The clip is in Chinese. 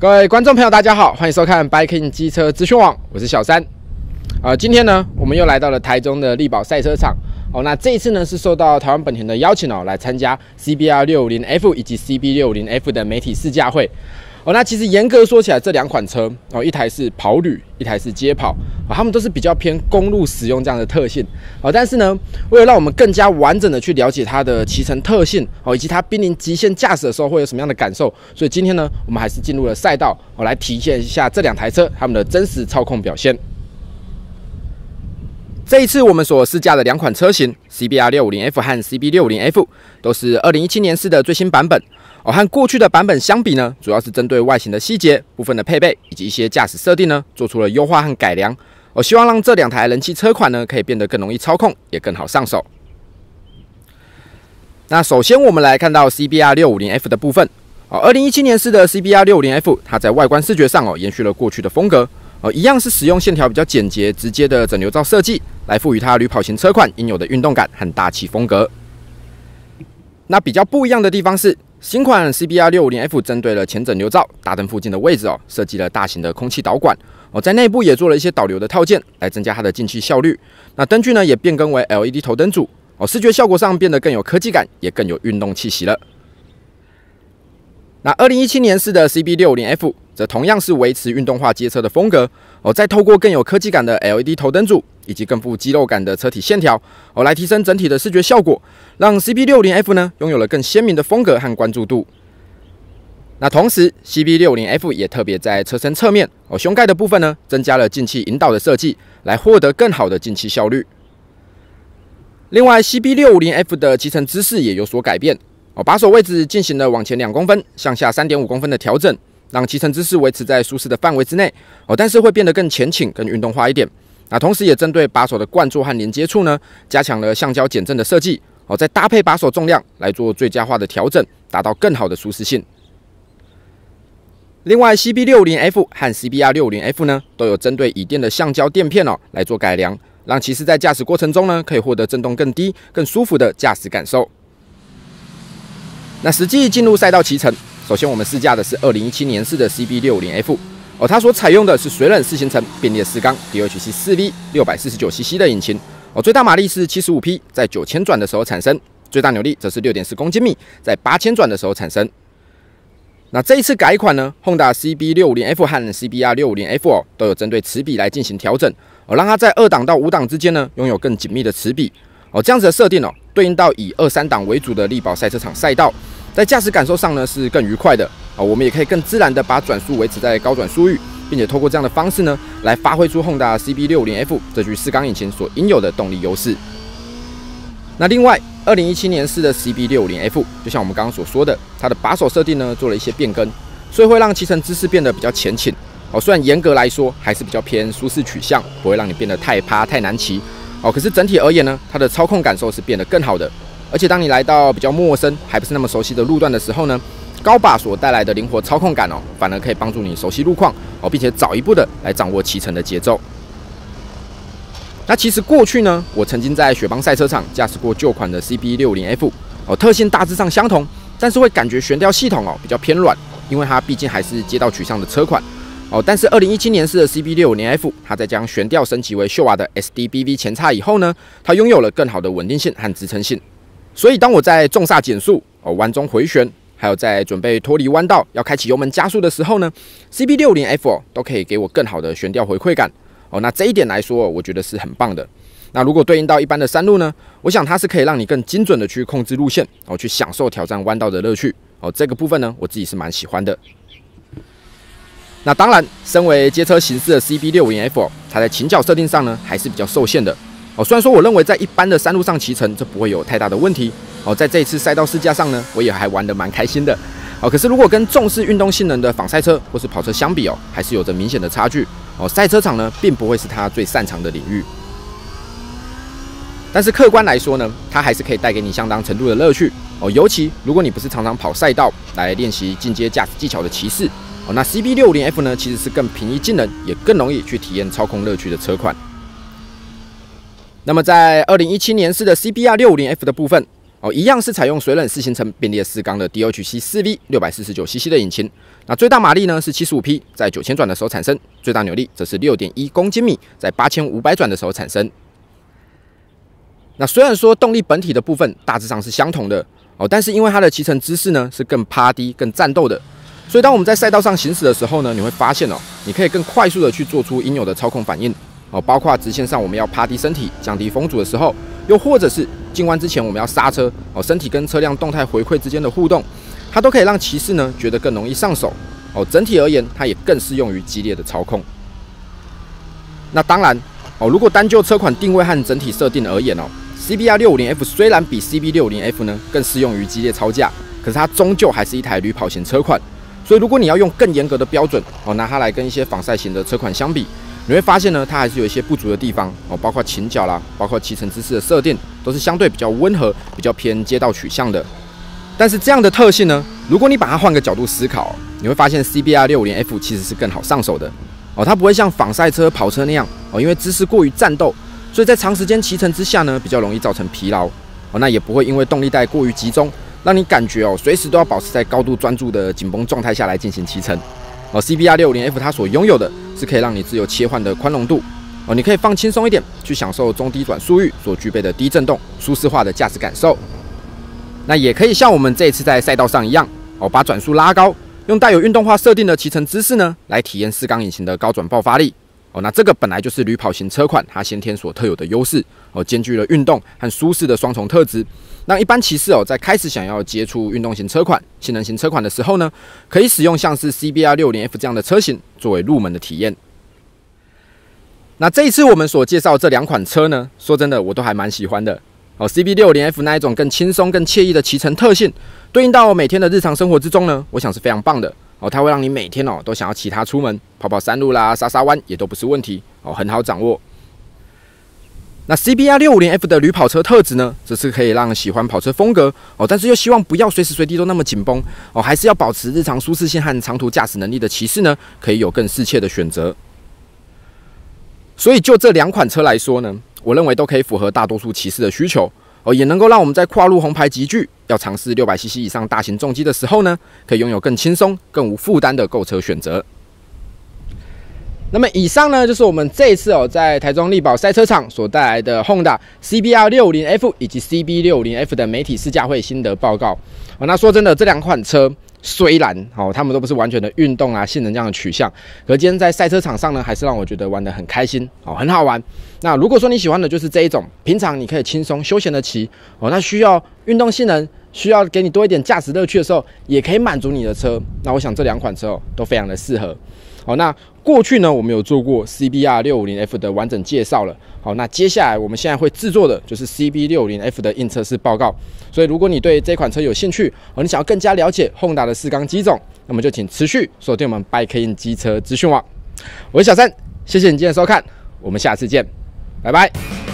各位观众朋友，大家好，欢迎收看 Biking 机车资讯网，我是小三。呃，今天呢，我们又来到了台中的力宝赛车场。哦，那这一次呢，是受到台湾本田的邀请哦，来参加 CBR 六五零 F 以及 CB 六五零 F 的媒体试驾会。哦，那其实严格说起来，这两款车哦，一台是跑旅，一台是街跑，啊，他们都是比较偏公路使用这样的特性。哦，但是呢，为了让我们更加完整的去了解它的骑乘特性，哦，以及它濒临极限驾驶的时候会有什么样的感受，所以今天呢，我们还是进入了赛道，我来体现一下这两台车它们的真实操控表现。这一次我们所试驾的两款车型，CBR 六五零 F 和 CB 六五零 F，都是二零一七年式的最新版本。哦，和过去的版本相比呢，主要是针对外形的细节、部分的配备以及一些驾驶设定呢，做出了优化和改良。我希望让这两台人气车款呢，可以变得更容易操控，也更好上手。那首先我们来看到 CBR 六五零 F 的部分。哦，二零一七年式的 CBR 六五零 F，它在外观视觉上哦，延续了过去的风格。哦，一样是使用线条比较简洁、直接的整流罩设计，来赋予它旅跑型车款应有的运动感和大气风格。那比较不一样的地方是。新款 CBR 六五零 F 针对了前整流罩、大灯附近的位置哦，设计了大型的空气导管哦，在内部也做了一些导流的套件，来增加它的进气效率。那灯具呢也变更为 LED 头灯组哦，视觉效果上变得更有科技感，也更有运动气息了。那二零一七年式的 CB 六五零 F 则同样是维持运动化街车的风格哦，再透过更有科技感的 LED 头灯组。以及更富肌肉感的车体线条，哦，来提升整体的视觉效果，让 CB 六零 F 呢拥有了更鲜明的风格和关注度。那同时，CB 六零 F 也特别在车身侧面哦胸盖的部分呢，增加了进气引导的设计，来获得更好的进气效率。另外，CB 六五零 F 的骑乘姿势也有所改变哦，把手位置进行了往前两公分、向下三点五公分的调整，让骑乘姿势维持在舒适的范围之内哦，但是会变得更前倾、更运动化一点。那同时也针对把手的灌座和连接处呢，加强了橡胶减震的设计哦，再搭配把手重量来做最佳化的调整，达到更好的舒适性。另外，CB 六零 F 和 CBR 六零 F 呢，都有针对椅垫的橡胶垫片哦来做改良，让骑士在驾驶过程中呢，可以获得震动更低、更舒服的驾驶感受。那实际进入赛道骑乘，首先我们试驾的是二零一七年式的 CB 六零 F。哦，它所采用的是水冷四行程变列四缸 DHC 四 V 六百四十九 CC 的引擎，哦，最大马力是七十五匹，在九千转的时候产生，最大扭力则是六点四公斤米，在八千转的时候产生。那这一次改款呢，Honda CB 六五零 F 和 CBR 六五零 F 哦，都有针对齿比来进行调整，哦，让它在二档到五档之间呢，拥有更紧密的齿比，哦，这样子的设定哦，对应到以二三档为主的力宝赛车场赛道，在驾驶感受上呢，是更愉快的。啊，我们也可以更自然的把转速维持在高转速域，并且透过这样的方式呢，来发挥出 Honda CB 六零 F 这具四缸引擎所应有的动力优势。那另外，二零一七年式的 CB 六零 F，就像我们刚刚所说的，它的把手设定呢做了一些变更，所以会让骑乘姿势变得比较前倾。哦，虽然严格来说还是比较偏舒适取向，不会让你变得太趴太难骑。哦，可是整体而言呢，它的操控感受是变得更好的。而且当你来到比较陌生还不是那么熟悉的路段的时候呢，高把所带来的灵活操控感哦，反而可以帮助你熟悉路况哦，并且早一步的来掌握骑乘的节奏。那其实过去呢，我曾经在雪邦赛车场驾驶过旧款的 CB 六零 F 哦，特性大致上相同，但是会感觉悬吊系统哦比较偏软，因为它毕竟还是街道取向的车款哦。但是二零一七年式的 CB 六零 F，它在将悬吊升级为秀瓦的 SDBV 前叉以后呢，它拥有了更好的稳定性和支撑性。所以当我在重刹减速哦，弯中回旋。还有在准备脱离弯道要开启油门加速的时候呢，CB 六零 F 都可以给我更好的悬吊回馈感哦。那这一点来说，我觉得是很棒的。那如果对应到一般的山路呢，我想它是可以让你更精准的去控制路线哦，去享受挑战弯道的乐趣哦。这个部分呢，我自己是蛮喜欢的。那当然，身为街车形式的 CB 六零 F，它在倾角设定上呢还是比较受限的哦。虽然说我认为在一般的山路上骑乘，这不会有太大的问题。哦，在这一次赛道试驾上呢，我也还玩得蛮开心的。哦，可是如果跟重视运动性能的仿赛车或是跑车相比哦，还是有着明显的差距。哦，赛车场呢，并不会是它最擅长的领域。但是客观来说呢，它还是可以带给你相当程度的乐趣。哦，尤其如果你不是常常跑赛道来练习进阶驾驶技巧的骑士，哦，那 CB 六零 F 呢，其实是更平易近人，也更容易去体验操控乐趣的车款。那么在二零一七年式的 CBR 六五零 F 的部分。哦，一样是采用水冷四行程并列四缸的 DHC 四 V 六百四十九 CC 的引擎。那最大马力呢是七十五匹，在九千转的时候产生；最大扭力则是六点一公斤米，在八千五百转的时候产生。那虽然说动力本体的部分大致上是相同的哦，但是因为它的骑乘姿势呢是更趴低、更战斗的，所以当我们在赛道上行驶的时候呢，你会发现哦，你可以更快速的去做出应有的操控反应哦，包括直线上我们要趴低身体、降低风阻的时候，又或者是进弯之前我们要刹车哦，身体跟车辆动态回馈之间的互动，它都可以让骑士呢觉得更容易上手哦。整体而言，它也更适用于激烈的操控。那当然哦，如果单就车款定位和整体设定而言哦。CBR 六五零 F 虽然比 CB 六五零 F 呢更适用于激烈超驾，可是它终究还是一台旅跑型车款。所以如果你要用更严格的标准哦，拿它来跟一些仿赛型的车款相比，你会发现呢，它还是有一些不足的地方哦，包括倾角啦，包括骑乘姿势的设定，都是相对比较温和、比较偏街道取向的。但是这样的特性呢，如果你把它换个角度思考，你会发现 CBR 六五零 F 其实是更好上手的哦，它不会像仿赛车、跑车那样哦，因为姿势过于战斗。所以在长时间骑乘之下呢，比较容易造成疲劳哦。那也不会因为动力带过于集中，让你感觉哦，随时都要保持在高度专注的紧绷状态下来进行骑乘哦。CBR 六五零 F 它所拥有的是可以让你自由切换的宽容度哦，你可以放轻松一点去享受中低转速域所具备的低震动、舒适化的驾驶感受。那也可以像我们这一次在赛道上一样哦，把转速拉高，用带有运动化设定的骑乘姿势呢，来体验四缸引擎的高转爆发力。哦，那这个本来就是旅跑型车款它先天所特有的优势哦，兼具了运动和舒适的双重特质。那一般骑士哦，在开始想要接触运动型车款、性能型车款的时候呢，可以使用像是 CBR 六零 F 这样的车型作为入门的体验。那这一次我们所介绍这两款车呢，说真的我都还蛮喜欢的哦。CB 六零 F 那一种更轻松、更惬意的骑乘特性，对应到每天的日常生活之中呢，我想是非常棒的。哦，它会让你每天哦都想要骑它出门跑跑山路啦、沙沙弯也都不是问题哦，很好掌握。那 CBR 六五零 F 的旅跑车特质呢，则是可以让喜欢跑车风格哦，但是又希望不要随时随地都那么紧绷哦，还是要保持日常舒适性和长途驾驶能力的骑士呢，可以有更适切的选择。所以就这两款车来说呢，我认为都可以符合大多数骑士的需求。哦，也能够让我们在跨入红牌集聚，要尝试六百 CC 以上大型重机的时候呢，可以拥有更轻松、更无负担的购车选择。那么以上呢，就是我们这一次哦，在台中力宝赛车场所带来的 Honda CBR 六零 F 以及 CB 六零 F 的媒体试驾会心得报告。哦，那说真的，这两款车。虽然哦，他们都不是完全的运动啊、性能这样的取向，可今天在赛车场上呢，还是让我觉得玩得很开心哦，很好玩。那如果说你喜欢的就是这一种，平常你可以轻松休闲的骑哦，那需要运动性能，需要给你多一点驾驶乐趣的时候，也可以满足你的车。那我想这两款车哦，都非常的适合。好，那过去呢，我们有做过 CBR 六五零 F 的完整介绍了。好，那接下来我们现在会制作的就是 CB 六零 F 的硬测试报告。所以，如果你对这款车有兴趣，哦，你想要更加了解 Honda 的四缸机种，那么就请持续锁定我们 Bike In 机车资讯网。我是小三，谢谢你今天收看，我们下次见，拜拜。